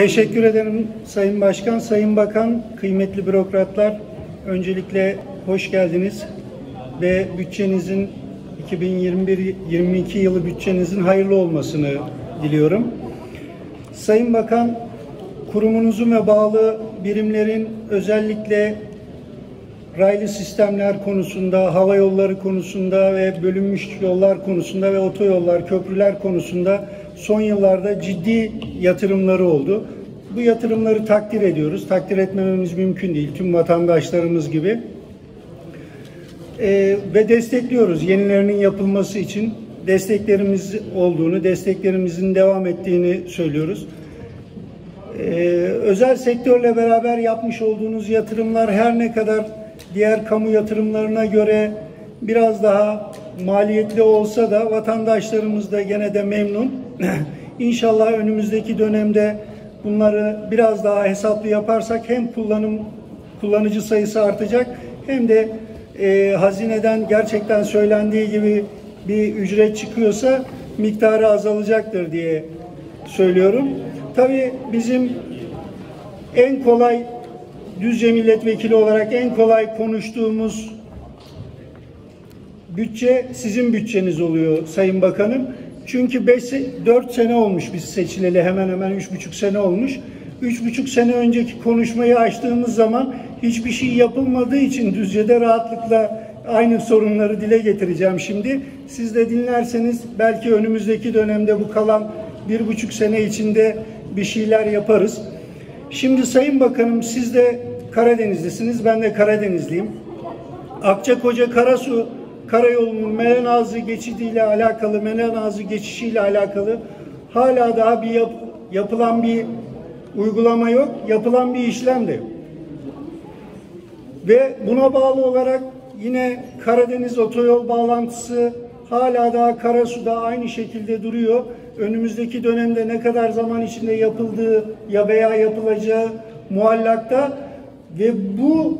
Teşekkür ederim Sayın Başkan, Sayın Bakan, kıymetli bürokratlar. Öncelikle hoş geldiniz ve bütçenizin 2021-22 yılı bütçenizin hayırlı olmasını diliyorum. Sayın Bakan, kurumunuzun ve bağlı birimlerin özellikle raylı sistemler konusunda, hava yolları konusunda ve bölünmüş yollar konusunda ve otoyollar, köprüler konusunda son yıllarda ciddi yatırımları oldu. Bu yatırımları takdir ediyoruz. Takdir etmememiz mümkün değil. Tüm vatandaşlarımız gibi. Ee, ve destekliyoruz yenilerinin yapılması için desteklerimiz olduğunu, desteklerimizin devam ettiğini söylüyoruz. Ee, özel sektörle beraber yapmış olduğunuz yatırımlar her ne kadar diğer kamu yatırımlarına göre biraz daha maliyetli olsa da vatandaşlarımız da gene de memnun. İnşallah önümüzdeki dönemde bunları biraz daha hesaplı yaparsak hem kullanım kullanıcı sayısı artacak hem de e, hazineden gerçekten söylendiği gibi bir ücret çıkıyorsa miktarı azalacaktır diye söylüyorum. Tabii bizim en kolay Düzce milletvekili olarak en kolay konuştuğumuz bütçe sizin bütçeniz oluyor Sayın Bakanım. Çünkü 5 4 sene olmuş biz seçileli hemen hemen 3,5 sene olmuş. 3,5 sene önceki konuşmayı açtığımız zaman hiçbir şey yapılmadığı için Düzce'de rahatlıkla aynı sorunları dile getireceğim şimdi. Siz de dinlerseniz belki önümüzdeki dönemde bu kalan bir buçuk sene içinde bir şeyler yaparız. Şimdi Sayın Bakanım siz de Karadenizlisiniz, ben de Karadenizliyim. Akçakoca Karasu Karayolu'nun Melenazı geçidiyle alakalı, Melenazı geçişiyle alakalı hala daha bir yap, yapılan bir uygulama yok, yapılan bir işlem de yok. Ve buna bağlı olarak yine Karadeniz otoyol bağlantısı hala daha Karasu'da aynı şekilde duruyor. Önümüzdeki dönemde ne kadar zaman içinde yapıldığı ya veya yapılacağı muallakta ve bu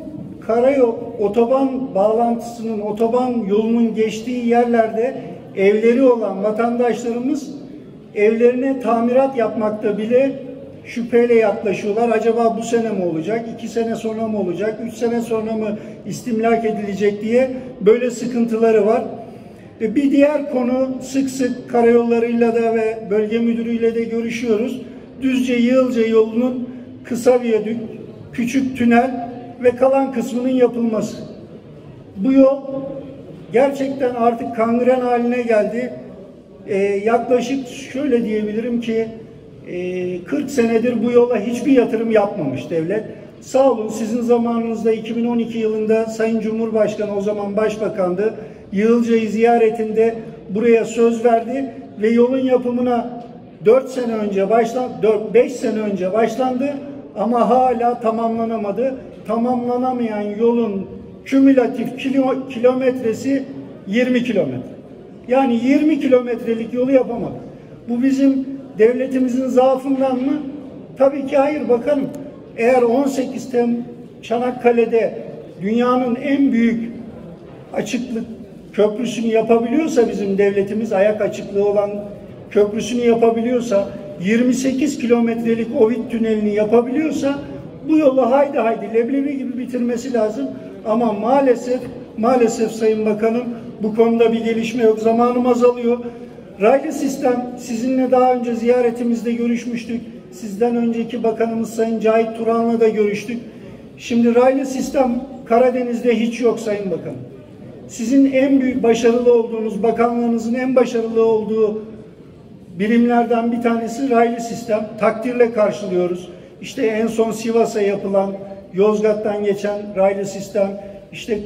karayol otoban bağlantısının otoban yolunun geçtiği yerlerde evleri olan vatandaşlarımız evlerine tamirat yapmakta bile şüpheyle yaklaşıyorlar. Acaba bu sene mi olacak, iki sene sonra mı olacak, üç sene sonra mı istimlak edilecek diye böyle sıkıntıları var. Bir diğer konu sık sık karayollarıyla da ve bölge müdürüyle de görüşüyoruz. Düzce Yığılca yolunun kısa viyadük, küçük tünel ve kalan kısmının yapılması. Bu yol gerçekten artık kangren haline geldi. Ee, yaklaşık şöyle diyebilirim ki e, 40 senedir bu yola hiçbir yatırım yapmamış devlet. Sağ olun sizin zamanınızda 2012 yılında Sayın Cumhurbaşkanı o zaman başbakandı. Yığılca'yı ziyaretinde buraya söz verdi ve yolun yapımına 4 sene önce başlan 4 5 sene önce başlandı ama hala tamamlanamadı. Tamamlanamayan yolun kümülatif kilo, kilometresi 20 kilometre. Yani 20 kilometrelik yolu yapamadı. Bu bizim devletimizin zaafından mı? Tabii ki hayır bakalım. Eğer 18 Temmuz Çanakkale'de dünyanın en büyük açıklık köprüsünü yapabiliyorsa bizim devletimiz ayak açıklığı olan köprüsünü yapabiliyorsa 28 kilometrelik Ovid tünelini yapabiliyorsa bu yolu haydi haydi leblebi gibi bitirmesi lazım. Ama maalesef maalesef Sayın Bakanım bu konuda bir gelişme yok. Zamanım azalıyor. Raylı sistem sizinle daha önce ziyaretimizde görüşmüştük. Sizden önceki bakanımız Sayın Cahit Turan'la da görüştük. Şimdi raylı sistem Karadeniz'de hiç yok Sayın Bakanım. Sizin en büyük başarılı olduğunuz, bakanlığınızın en başarılı olduğu birimlerden bir tanesi raylı sistem. Takdirle karşılıyoruz. İşte en son Sivas'a yapılan, Yozgat'tan geçen raylı sistem, işte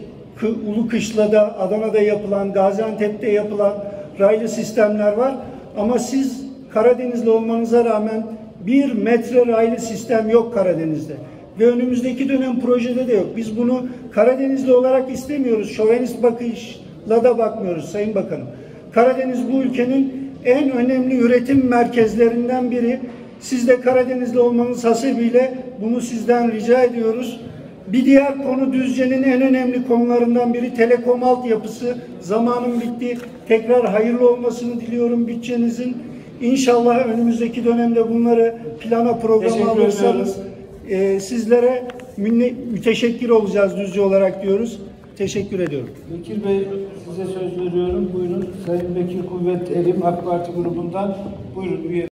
Ulu Kışla'da, Adana'da yapılan, Gaziantep'te yapılan raylı sistemler var. Ama siz Karadenizli olmanıza rağmen bir metre raylı sistem yok Karadeniz'de. Ve önümüzdeki dönem projede de yok. Biz bunu Karadenizli olarak istemiyoruz. Şovenist bakışla da bakmıyoruz Sayın Bakanım. Karadeniz bu ülkenin en önemli üretim merkezlerinden biri. Siz de Karadenizli olmanız hasebiyle bunu sizden rica ediyoruz. Bir diğer konu Düzce'nin en önemli konularından biri telekom altyapısı. Zamanım bitti. Tekrar hayırlı olmasını diliyorum bütçenizin. İnşallah önümüzdeki dönemde bunları plana programa alırsanız e, sizlere müteşekkir olacağız Düzce olarak diyoruz. Teşekkür ediyorum. Bekir Bey size söz veriyorum. Buyurun. Sayın Bekir Kuvvet Erim AK Parti grubundan. Buyurun üye.